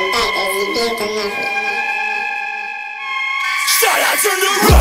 Cantante, sirviente, nafri. Shout